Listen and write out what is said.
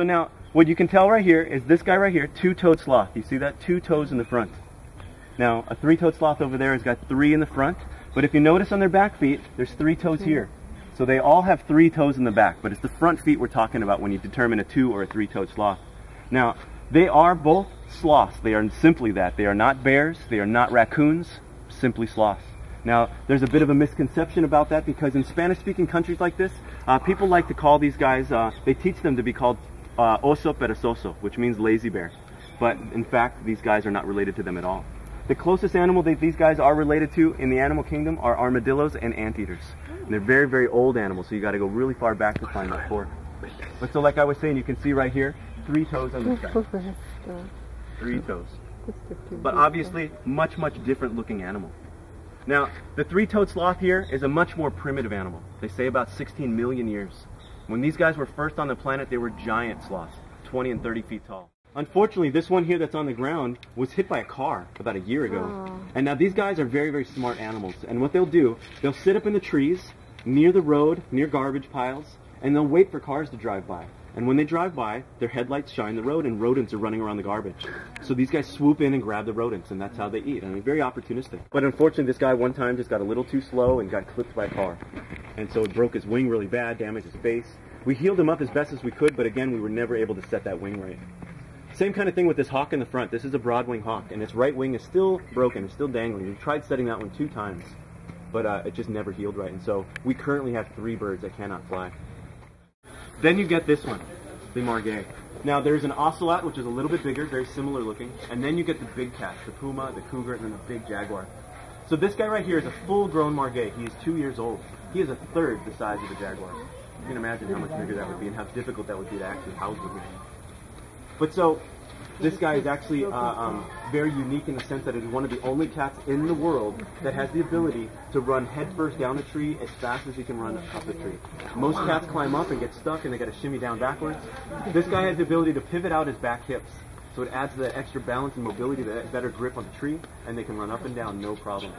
So now, what you can tell right here is this guy right here, two-toed sloth. You see that? Two toes in the front. Now, a three-toed sloth over there has got three in the front, but if you notice on their back feet, there's three toes here. So they all have three toes in the back, but it's the front feet we're talking about when you determine a two or a three-toed sloth. Now, they are both sloths. They are simply that. They are not bears. They are not raccoons. Simply sloths. Now, there's a bit of a misconception about that because in Spanish-speaking countries like this, uh, people like to call these guys, uh, they teach them to be called uh, oso perezoso, which means lazy bear. But in fact, these guys are not related to them at all. The closest animal that these guys are related to in the animal kingdom are armadillos and anteaters. And they're very, very old animals, so you got to go really far back to find that fork. But so like I was saying, you can see right here, three toes on this guy. Three toes. But obviously, much, much different looking animal. Now, the three-toed sloth here is a much more primitive animal. They say about 16 million years. When these guys were first on the planet, they were giant sloths, 20 and 30 feet tall. Unfortunately, this one here that's on the ground was hit by a car about a year ago. Aww. And now these guys are very, very smart animals. And what they'll do, they'll sit up in the trees, near the road, near garbage piles, and they'll wait for cars to drive by. And when they drive by, their headlights shine the road and rodents are running around the garbage. So these guys swoop in and grab the rodents and that's how they eat. I mean, very opportunistic. But unfortunately, this guy one time just got a little too slow and got clipped by a car. And so it broke his wing really bad, damaged his face. We healed him up as best as we could, but again, we were never able to set that wing right. Same kind of thing with this hawk in the front. This is a broadwing hawk, and its right wing is still broken. It's still dangling. We tried setting that one two times, but uh, it just never healed right. And so we currently have three birds that cannot fly. Then you get this one, the margay. Now there's an ocelot, which is a little bit bigger, very similar looking, and then you get the big cats, the puma, the cougar, and then the big jaguar. So this guy right here is a full-grown margay. He is two years old. He is a third the size of a jaguar. You can imagine how much bigger that would be and how difficult that would be to actually house with him. But so, this guy is actually uh, um, very unique in the sense that it is one of the only cats in the world that has the ability to run headfirst down a tree as fast as he can run up a tree. Most cats climb up and get stuck and they got to shimmy down backwards. This guy has the ability to pivot out his back hips. So it adds the extra balance and mobility, better grip on the tree, and they can run up and down no problem.